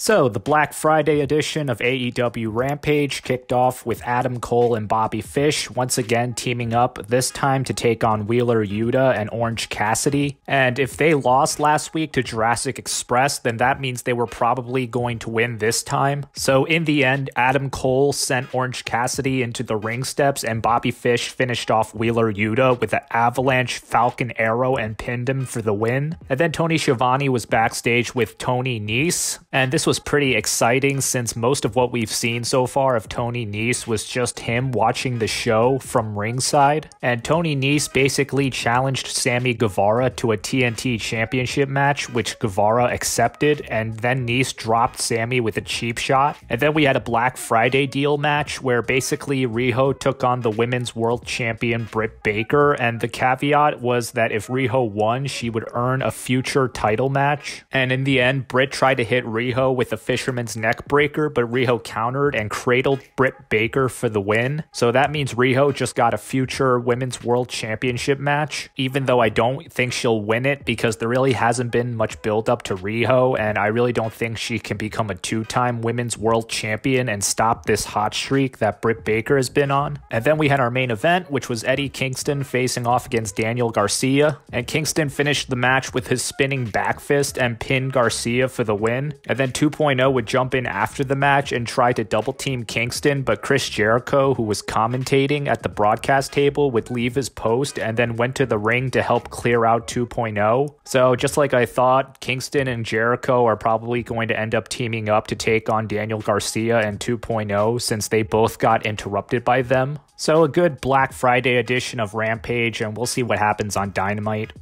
So, the Black Friday edition of AEW Rampage kicked off with Adam Cole and Bobby Fish once again teaming up, this time to take on Wheeler Yuta and Orange Cassidy. And if they lost last week to Jurassic Express, then that means they were probably going to win this time. So, in the end, Adam Cole sent Orange Cassidy into the ring steps, and Bobby Fish finished off Wheeler Yuta with an avalanche Falcon Arrow and pinned him for the win. And then Tony Schiavone was backstage with Tony Nese, and this was pretty exciting since most of what we've seen so far of Tony Nese was just him watching the show from ringside. And Tony Nese basically challenged Sammy Guevara to a TNT championship match, which Guevara accepted, and then Nese dropped Sammy with a cheap shot. And then we had a Black Friday deal match where basically Riho took on the women's world champion Britt Baker, and the caveat was that if Riho won, she would earn a future title match. And in the end, Britt tried to hit Riho with a Fisherman's neck breaker, but Riho countered and cradled Britt Baker for the win. So that means Riho just got a future Women's World Championship match, even though I don't think she'll win it because there really hasn't been much build up to Riho, and I really don't think she can become a two time Women's World Champion and stop this hot streak that Britt Baker has been on. And then we had our main event, which was Eddie Kingston facing off against Daniel Garcia, and Kingston finished the match with his spinning back fist and pinned Garcia for the win. And then 2.0 would jump in after the match and try to double team Kingston, but Chris Jericho, who was commentating at the broadcast table, would leave his post and then went to the ring to help clear out 2.0. So, just like I thought, Kingston and Jericho are probably going to end up teaming up to take on Daniel Garcia and 2.0 since they both got interrupted by them. So, a good Black Friday edition of Rampage, and we'll see what happens on Dynamite.